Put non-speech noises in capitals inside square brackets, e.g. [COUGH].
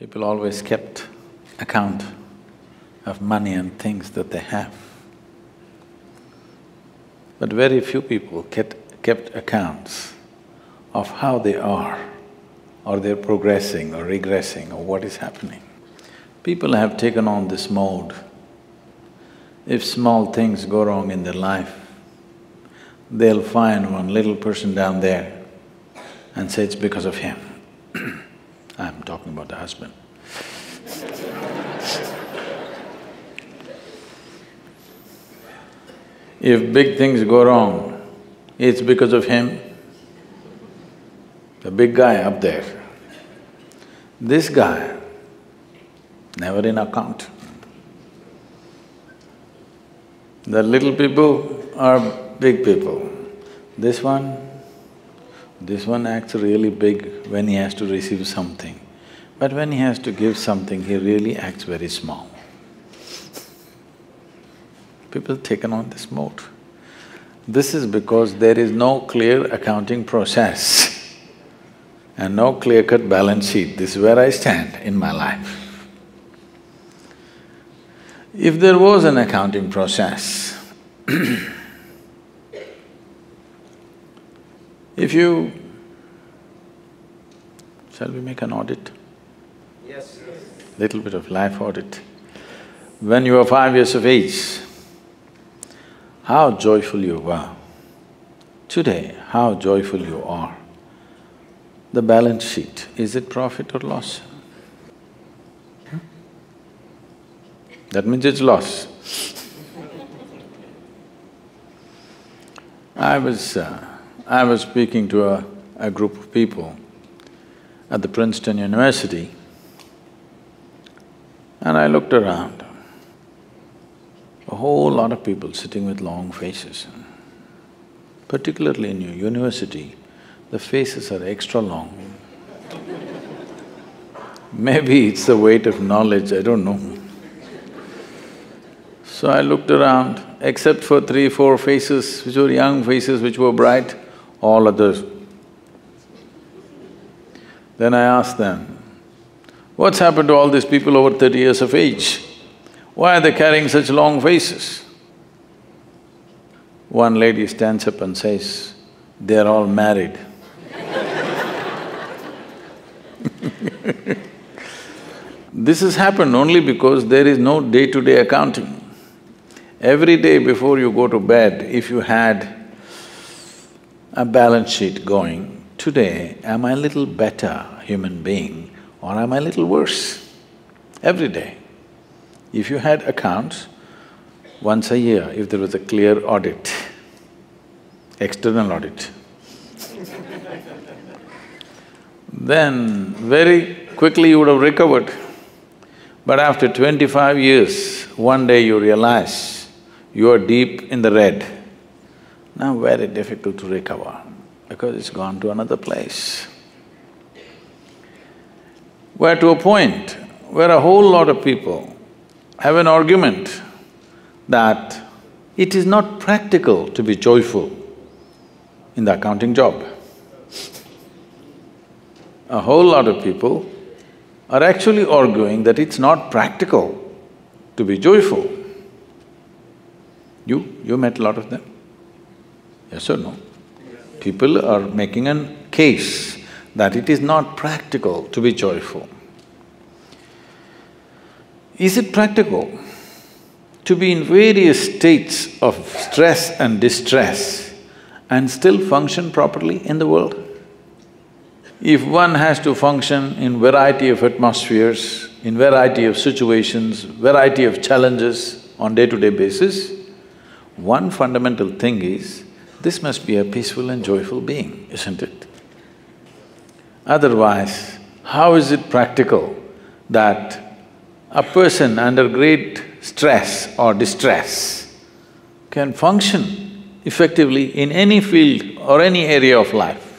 People always kept account of money and things that they have. But very few people kept, kept accounts of how they are, or they're progressing or regressing or what is happening. People have taken on this mode. If small things go wrong in their life, they'll find one little person down there and say it's because of him. Talking about the husband. if big things go wrong, it's because of him, the big guy up there. This guy, never in account. The little people are big people. This one, this one acts really big when he has to receive something. But when he has to give something, he really acts very small. People taken on this mode. This is because there is no clear accounting process [LAUGHS] and no clear-cut balance sheet. This is where I stand in my life. If there was an accounting process, [CLEARS THROAT] if you… Shall we make an audit? Yes. Little bit of life audit. When you were five years of age, how joyful you were. Today, how joyful you are. The balance sheet, is it profit or loss? That means it's loss. I was… Uh, I was speaking to a, a group of people at the Princeton University and I looked around. A whole lot of people sitting with long faces. Particularly in your university, the faces are extra long. Maybe it's the weight of knowledge, I don't know. So I looked around, except for three, four faces which were young faces, which were bright, all others. Then I asked them, what's happened to all these people over thirty years of age? Why are they carrying such long faces? One lady stands up and says, they're all married. [LAUGHS] this has happened only because there is no day-to-day -day accounting. Every day before you go to bed, if you had a balance sheet going, today, am I a little better human being or am I a little worse? Every day. If you had accounts, once a year, if there was a clear audit, external audit, then very quickly you would have recovered. But after twenty-five years, one day you realize you are deep in the red. Now very difficult to recover because it's gone to another place. We're to a point where a whole lot of people have an argument that it is not practical to be joyful in the accounting job. A whole lot of people are actually arguing that it's not practical to be joyful. You… you met a lot of them? Yes or no? People are making a case that it is not practical to be joyful. Is it practical to be in various states of stress and distress and still function properly in the world? If one has to function in variety of atmospheres, in variety of situations, variety of challenges on day-to-day -day basis, one fundamental thing is, this must be a peaceful and joyful being, isn't it? Otherwise, how is it practical that a person under great stress or distress can function effectively in any field or any area of life.